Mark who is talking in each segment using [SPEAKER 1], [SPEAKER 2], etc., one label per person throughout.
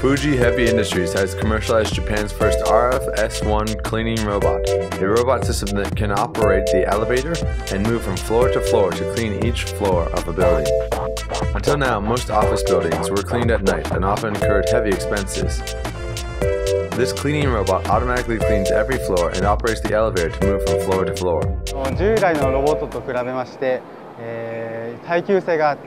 [SPEAKER 1] Fuji Heavy Industries has commercialized Japan's first RF-S1 cleaning robot, a robot system that can operate the elevator and move from floor to floor to clean each floor of a building. Until now, most office buildings were cleaned at night and often incurred heavy expenses. This cleaning robot automatically cleans every floor and operates the elevator to move from floor to floor.
[SPEAKER 2] 従来のロボットと比べまして、えー、耐久性が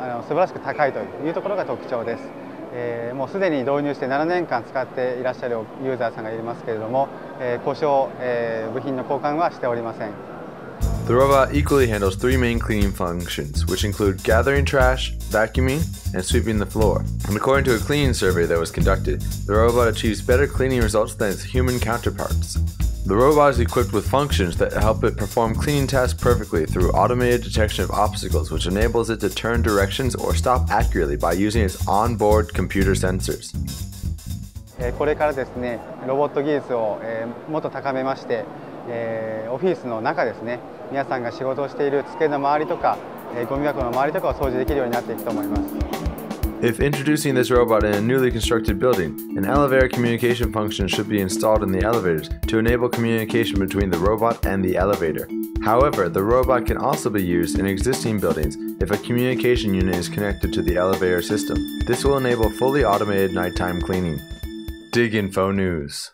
[SPEAKER 2] あの素晴らしく高いというところが特徴です。 えー、もうすでに導入して7年間使っていらっしゃるユーザーさんがいますけれども、えー、故障、えー、部品の交換はしておりません。
[SPEAKER 1] The robot equally handles three main cleaning functions, which include gathering trash, vacuuming, and sweeping the floor. And according to a cleaning survey that was conducted, the robot achieves better cleaning results than its human counterparts. The robot is equipped with functions that help it perform cleaning tasks perfectly through automated detection of obstacles, which enables it to turn directions or stop accurately by using its onboard computer sensors.
[SPEAKER 2] これからですね、ロボット技術をもっと高めまして、オフィスの中ですね、皆さんが仕事をしている机の周りとか、ゴミ箱の周りとかを掃除できるようになっていくと思います。
[SPEAKER 1] If introducing this robot in a newly constructed building, an elevator communication function should be installed in the elevators to enable communication between the robot and the elevator. However, the robot can also be used in existing buildings if a communication unit is connected to the elevator system. This will enable fully automated nighttime cleaning. DigInfo News.